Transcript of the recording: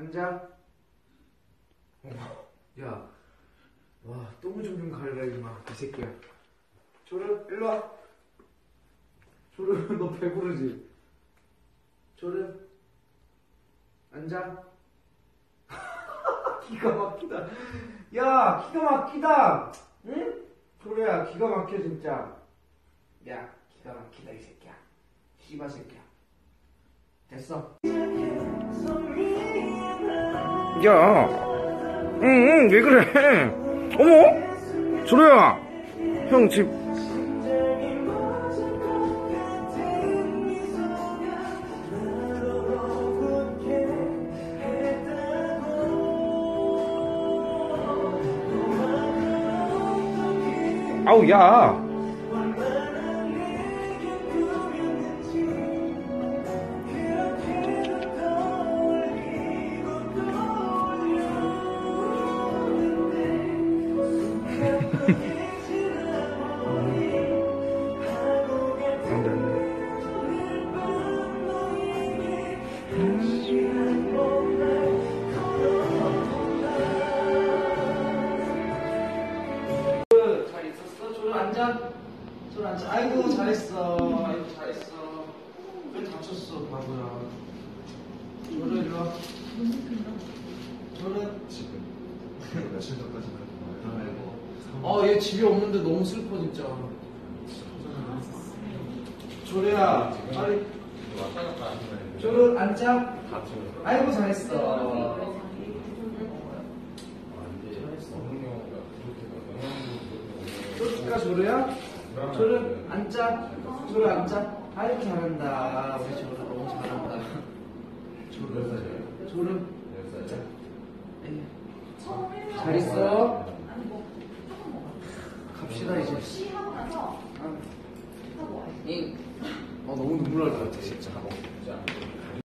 앉아. 어, 야, 와, 똥좀좀 갈라, 이마. 이 새끼야. 조르, 일로 와. 조르, 너 배부르지? 조르, 앉아. 기가 막히다. 야, 기가 막히다. 응? 조르야, 기가 막혀, 진짜. 야, 기가 막히다, 이 새끼야. 씨바 새끼야. 됐어. 야, 응, 응, 왜 그래? 어머, 조로야, 형 집. 아우, 야. 앉아. 조로 앉아. 아이고 잘했어. 아이고 잘했어. 왜 다쳤어, 바보야. 조로 일로 와. 조로. 지금 며칠 전까지는 뭐 이러고 어, 얘 집에 없는데 너무 슬퍼 진짜. 조로야, 빨리. 다 찍어서. 아이고 잘했어. 잘했어. 쫄까 조로야? 조로 앉아. 조로 앉아. 아이고 잘한다. 우리 조로 너무 잘한다. 몇 살이에요? 조로. 몇 살이에요? 에이, 잘 있어. 갑시다 이제. 시하고 나서 아, 하고 와요. 잉. 어 너무 눈물 날 것 같아 진짜.